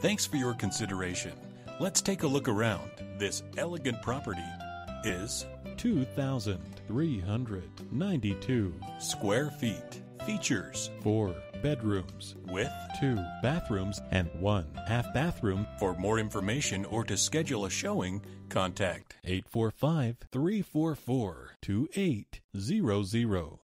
Thanks for your consideration. Let's take a look around. This elegant property is 2,392. square feet. Features Four bedrooms with two bathrooms and one half bathroom. For more information or to schedule a showing, contact 845 344 2800.